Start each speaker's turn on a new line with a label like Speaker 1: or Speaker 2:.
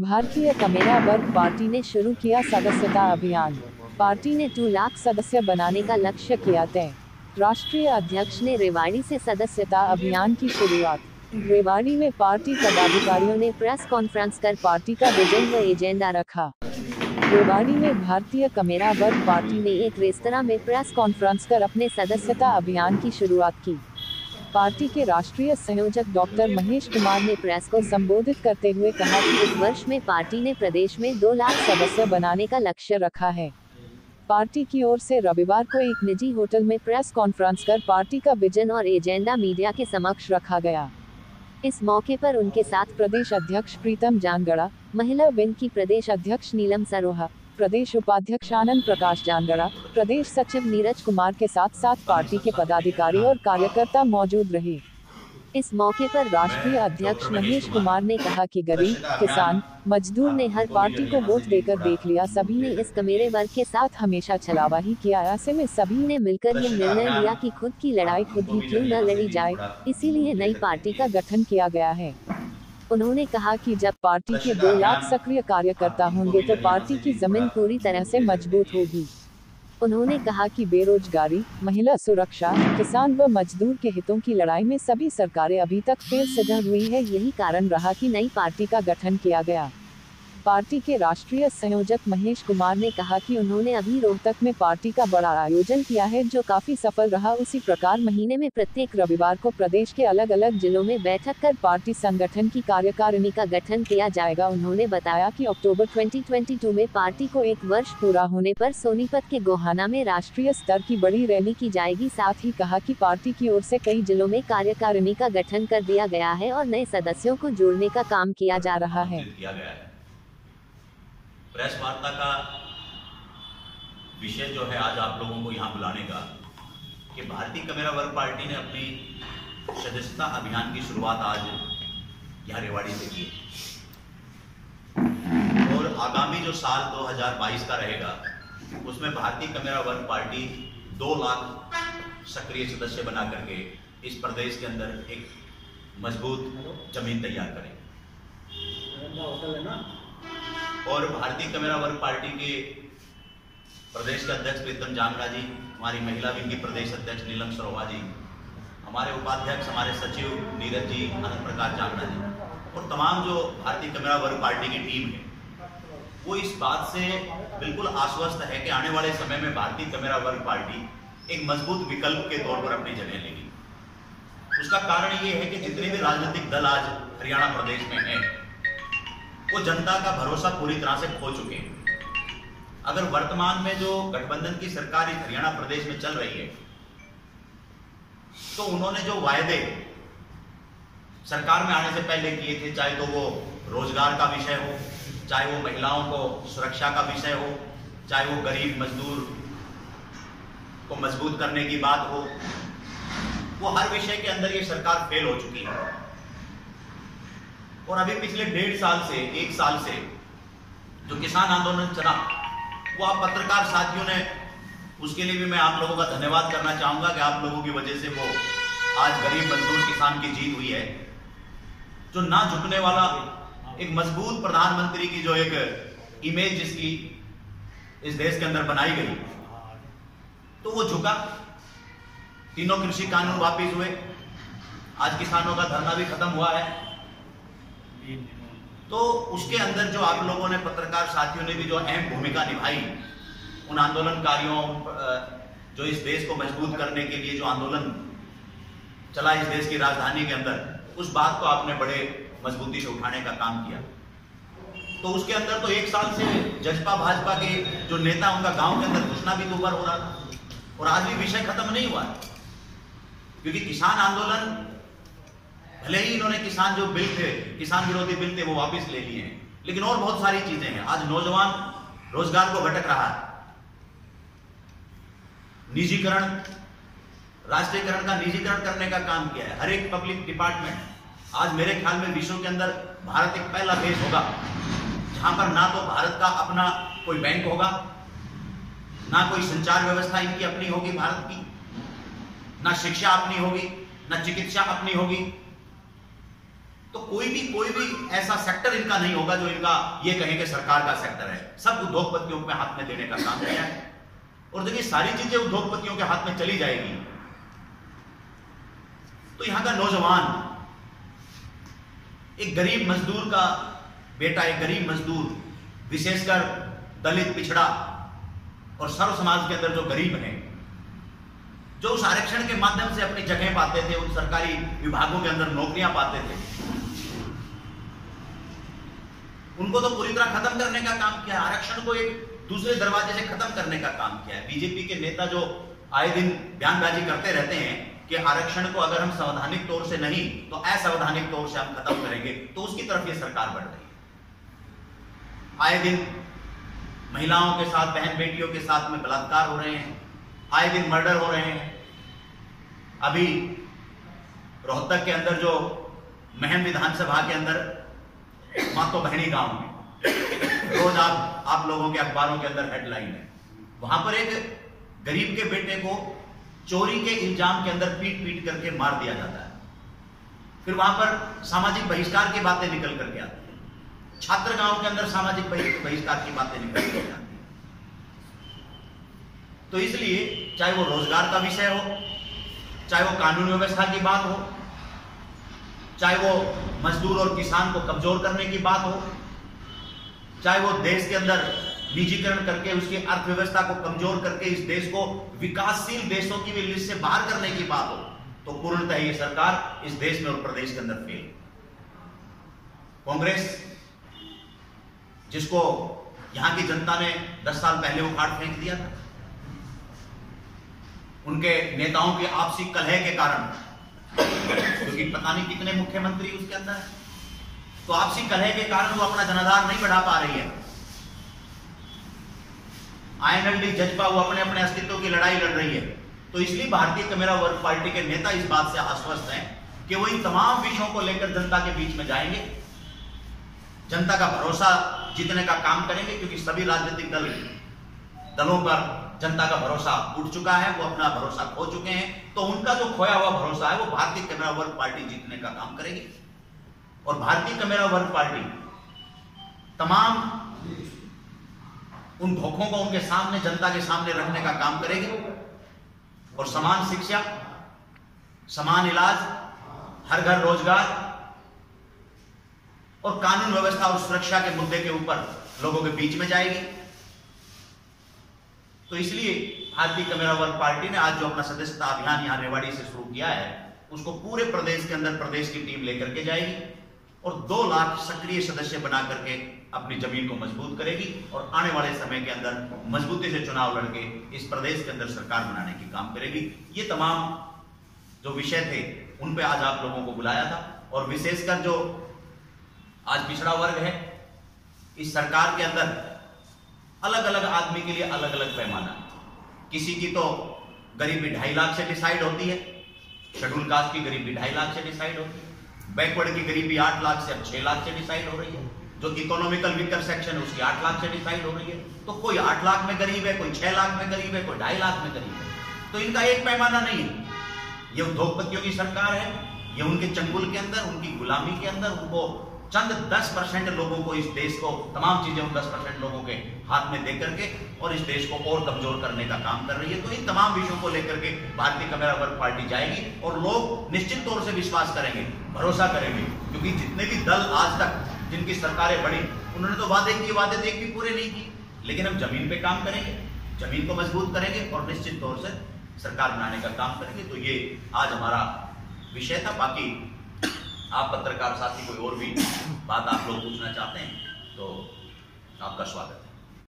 Speaker 1: भारतीय कमेरा वर्ग पार्टी ने शुरू किया सदस्यता अभियान। पार्टी ने टू लाख सदस्य बनाने का लक्ष्य किया तय। राष्ट्रीय अध्यक्ष ने रेवाड़ी से सदस्यता अभियान की शुरुआत। रेवाड़ी में पार्टी पदाधिकारियों ने प्रेस कॉन्फ्रेंस कर पार्टी का विजन व एजेंडा रखा। रेवाड़ी में भारतीय कमेरा वर्ग पार्टी ने एक रेस्तरा में प्रेस कॉन्फ्रेंस कर अपने सदस्यता अभियान की शुरुआत की। पार्टी के राष्ट्रीय संयोजक डॉक्टर महेश कुमार ने प्रेस को संबोधित करते हुए कहा कि इस वर्ष में पार्टी ने प्रदेश में दो लाख सदस्य बनाने का लक्ष्य रखा है। पार्टी की ओर से रविवार को एक निजी होटल में प्रेस कॉन्फ्रेंस कर पार्टी का विजन और एजेंडा मीडिया के समक्ष रखा गया। इस मौके पर उनके साथ प्रदेश अध्यक्ष प्रीतम जानगड़ा महिला विंग की प्रदेश अध्यक्ष नीलम सरोहा प्रदेश उपाध्यक्ष आनंद प्रकाश जानगड़ा प्रदेश सचिव नीरज कुमार के साथ साथ पार्टी के पदाधिकारी और कार्यकर्ता मौजूद रहे। इस मौके पर राष्ट्रीय अध्यक्ष महेश कुमार ने कहा कि गरीब, किसान, मजदूर ने हर पार्टी को वोट देकर देख लिया। सभी ने इस कमेरे वर्ग के साथ हमेशा छलावा ही किया ऐसे में सभी ने मिलकर ये निर्णय लिया कि खुद की लड़ाई खुद ही क्यों न लड़ी जाए, इसीलिए नई पार्टी का गठन किया गया है। उन्होंने कहा कि जब पार्टी के दो लाख सक्रिय कार्यकर्ता होंगे तो पार्टी की ज़मीन पूरी तरह से मज़बूत होगी। उन्होंने कहा कि बेरोजगारी, महिला सुरक्षा, किसान व मजदूर के हितों की लड़ाई में सभी सरकारें अभी तक फेल सिद्ध हुई है, यही कारण रहा कि नई पार्टी का गठन किया गया। पार्टी के राष्ट्रीय संयोजक महेश कुमार ने कहा कि उन्होंने अभी रोहतक में पार्टी का बड़ा आयोजन किया है, जो काफ़ी सफल रहा। उसी प्रकार महीने में प्रत्येक रविवार को प्रदेश के अलग अलग जिलों में बैठक कर पार्टी संगठन की कार्यकारिणी का गठन किया जाएगा। उन्होंने बताया कि अक्टूबर 2022 में पार्टी को एक वर्ष पूरा होने पर सोनीपत के गोहाना में राष्ट्रीय स्तर की बड़ी रैली की जाएगी। साथ ही कहा कि पार्टी की ओर से कई जिलों में कार्यकारिणी का गठन कर दिया गया है और नए सदस्यों को जोड़ने का काम किया जा रहा है।
Speaker 2: प्रेस वार्ता का विषय जो है आज आप लोगों को यहाँ बुलाने का, कि भारतीय कमेरा वर्ग पार्टी ने अपनी सदस्यता अभियान की शुरुआत आज यहाँ रेवाड़ी से की और आगामी जो साल 2022 का रहेगा, उसमें भारतीय कमेरा वर्ग पार्टी दो लाख सक्रिय सदस्य बना करके इस प्रदेश के अंदर एक मज़बूत ज़मीन तैयार करें और भारतीय कमेरा वर्ग पार्टी के प्रदेश के अध्यक्ष प्रीतम जांगड़ा जी, हमारी महिला विंग की प्रदेश अध्यक्ष नीलम सरोवा जी, हमारे उपाध्यक्ष, हमारे सचिव नीरज जी, आनंद प्रकाश जांगड़ा जी और तमाम जो भारतीय कमेरा वर्ग पार्टी की टीम है, वो इस बात से बिल्कुल आश्वस्त है कि आने वाले समय में भारतीय कमेरा वर्ग पार्टी एक मज़बूत विकल्प के तौर पर अपनी जगह लेगी। उसका कारण ये है कि जितने भी राजनीतिक दल आज हरियाणा प्रदेश में हैं वो जनता का भरोसा पूरी तरह से खो चुके हैं। अगर वर्तमान में जो गठबंधन की सरकार इस हरियाणा प्रदेश में चल रही है तो उन्होंने जो वायदे सरकार में आने से पहले किए थे, चाहे तो वो रोज़गार का विषय हो, चाहे वो महिलाओं को सुरक्षा का विषय हो, चाहे वो गरीब मजदूर को मज़बूत करने की बात हो, वो हर विषय के अंदर ये सरकार फेल हो चुकी है। और अभी पिछले डेढ़ साल से, एक साल से जो किसान आंदोलन चला, वो आप पत्रकार साथियों ने, उसके लिए भी मैं आप लोगों का धन्यवाद करना चाहूँगा कि आप लोगों की वजह से वो आज गरीब मजदूर किसान की जीत हुई है, जो ना झुकने वाला, एक मज़बूत प्रधानमंत्री की जो एक इमेज जिसकी इस देश के अंदर बनाई गई तो वो झुका। तीनों कृषि कानून वापिस हुए। आज किसानों का धरना भी खत्म हुआ है। तो उसके अंदर जो आप लोगों ने पत्रकार साथियों ने भी जो अहम भूमिका निभाई, उन आंदोलनकारियों जो इस देश को मज़बूत करने के लिए जो आंदोलन चला इस देश की राजधानी के अंदर, उस बात को आपने बड़े मजबूती से उठाने का काम किया। तो उसके अंदर तो एक साल से जजपा, भाजपा के जो नेता, उनका गाँव के अंदर घुसना भी दोबार हो रहा था। और आज भी विषय खत्म नहीं हुआ क्योंकि किसान आंदोलन भले ही इन्होंने किसान जो बिल थे, किसान विरोधी बिल थे, वो वापस ले लिए हैं। लेकिन और बहुत सारी चीज़ें हैं। आज नौजवान रोज़गार को भटक रहा है। निजीकरण, राष्ट्रीयकरण का निजीकरण करने का काम किया है। हर एक पब्लिक डिपार्टमेंट आज मेरे ख्याल में विश्व के अंदर भारत एक पहला देश होगा, जहाँ पर ना तो भारत का अपना कोई बैंक होगा, ना कोई संचार व्यवस्था इनकी अपनी होगी भारत की, ना शिक्षा अपनी होगी, ना चिकित्सा अपनी होगी तो कोई भी कोई भी ऐसा सेक्टर इनका नहीं होगा जो इनका ये कहें कि सरकार का सेक्टर है। सब उद्योगपतियों के हाथ में देने का काम किया है। और जब सारी चीज़ें उद्योगपतियों के हाथ में चली जाएगी। तो यहाँ का नौजवान, एक गरीब मजदूर का बेटा, एक गरीब मजदूर, विशेषकर दलित, पिछड़ा और सर्व समाज के अंदर जो गरीब हैं, जो उस आरक्षण के माध्यम से अपनी जगह पाते थे, उन सरकारी विभागों के अंदर नौकरियाँ पाते थे उनको तो पूरी तरह खत्म करने का काम किया आरक्षण को एक दूसरे दरवाजे से खत्म करने का काम किया है। बीजेपी के नेता जो आए दिन बयानबाजी करते रहते हैं कि आरक्षण को अगर हम संवैधानिक तौर से नहीं तो असंवैधानिक तौर से हम खत्म करेंगे तो उसकी तरफ़ ये सरकार बढ़ रही है। आए दिन महिलाओं के साथ बहन बेटियों के साथ में बलात्कार हो रहे हैं। आए दिन मर्डर हो रहे हैं। अभी रोहतक के अंदर जो महम विधानसभा के अंदर मातो बहनी गाँव में। रोज आप आप लोगों के अखबारों के अंदर हेडलाइन है। वहाँ पर एक गरीब के बेटे को चोरी के इल्ज़ाम के अंदर पीट पीट करके मार दिया जाता है। फिर वहाँ पर सामाजिक बहिष्कार की बातें निकल करके आती है। छात्र गाँव के अंदर सामाजिक बहिष्कार की बातें निकल करके आती है। तो इसलिए, चाहे वो रोज़गार का विषय हो, चाहे वो कानून व्यवस्था की बात हो चाहे वो मजदूर और किसान को कमज़ोर करने की बात हो, चाहे वो देश के अंदर निजीकरण करके उसकी अर्थव्यवस्था को कमज़ोर करके इस देश को विकासशील देशों की भी लिस्ट से बाहर करने की बात हो तो पूर्णतः ये सरकार इस देश में और प्रदेश के अंदर फेल। कांग्रेस, जिसको यहाँ की जनता ने 10 साल पहले उखाड़ फेंक दिया था, उनके नेताओं की आपसी कलह के कारण क्योंकि तो पता नहीं कितने मुख्यमंत्री उसके अंदर तो आपसी कलह के कारण वो अपना जनाधार नहीं बढ़ा पा रही है। आईएनएलडी जजपा वो अपने अपने अस्तित्व की लड़ाई लड़ रही है। तो इसलिए भारतीय कमेरा वर्ग पार्टी के नेता इस बात से आश्वस्त हैं कि वो इन तमाम विषयों को लेकर जनता के बीच में जाएँगे। जनता का भरोसा, जीतने का काम करेंगे, क्योंकि सभी राजनीतिक दल दलों पर जनता का भरोसा उठ चुका है, वो अपना भरोसा खो चुके हैं। तो उनका जो खोया हुआ भरोसा है, वो भारतीय कैमरा वर्ग पार्टी जीतने का काम करेगी। और भारतीय कैमरा वर्ग पार्टी तमाम उन धोखों को उनके सामने, जनता के सामने रखने का काम करेगी। और समान शिक्षा, समान इलाज, हर घर रोज़गार और कानून व्यवस्था और सुरक्षा के मुद्दे के ऊपर लोगों के बीच में जाएगी। तो इसलिए भारतीय कमेरा वर्ग पार्टी ने आज जो अपना सदस्यता अभियान यहाँ रेवाड़ी से शुरू किया है, उसको पूरे प्रदेश के अंदर प्रदेश की टीम लेकर के जाएगी और दो लाख सक्रिय सदस्य बना करके अपनी ज़मीन को मज़बूत करेगी और आने वाले समय के अंदर मजबूती से चुनाव लड़के इस प्रदेश के अंदर सरकार बनाने की काम करेगी। ये तमाम जो विषय थे, उन पे आज आप लोगों को बुलाया था और विशेषकर जो आज पिछड़ा वर्ग है, इस सरकार के अंदर अलग अलग आदमी के लिए अलग अलग पैमाना। किसी की तो गरीबी ढाई लाख से डिसाइड होती है, शेड्यूल कास्ट की गरीबी ढाई लाख से डिसाइड होती है, बैकवर्ड की गरीबी आठ लाख से अब छह लाख से डिसाइड हो रही है, जो इकोनॉमिकल वीकर सेक्शन है उसकी आठ लाख से डिसाइड हो रही है। तो कोई आठ लाख में गरीब है, कोई छह लाख में गरीब है, कोई ढाई लाख में गरीब है। तो इनका एक पैमाना नहीं है। ये उद्योगपतियों की सरकार है, ये उनके चंगुल के अंदर, उनकी गुलामी के अंदर उनको चंद 10 परसेंट लोगों को इस देश को, तमाम चीज़ें उन 10 परसेंट लोगों के हाथ में दे करके और इस देश को और कमज़ोर करने का काम कर रही है। तो इन तमाम विषयों को लेकर के भारतीय कमेरा वर्ग पार्टी जाएगी और लोग निश्चित तौर से विश्वास करेंगे, भरोसा करेंगे। क्योंकि जितने भी दल आज तक जिनकी सरकारें बनी, उन्होंने तो वादे किए, वादे देख भी पूरे नहीं किए। लेकिन हम ज़मीन पे काम करेंगे, ज़मीन को मज़बूत करेंगे और निश्चित तौर से सरकार बनाने का काम करेंगे। तो ये आज हमारा विषय था। बाकी आप पत्रकार साथी कोई और भी बात आप लोग पूछना चाहते हैं तो आपका स्वागत